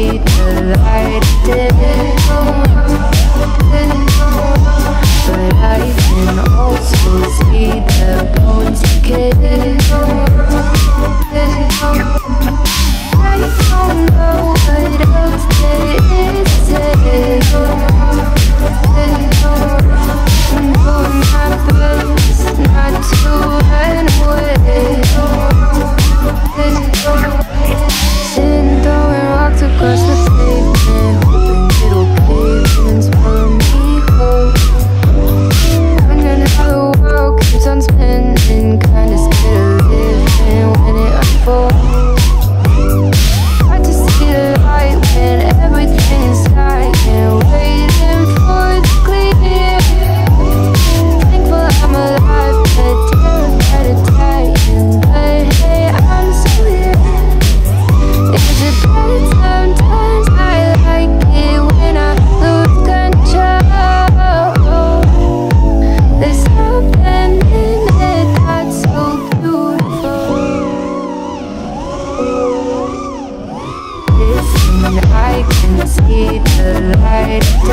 can see the light.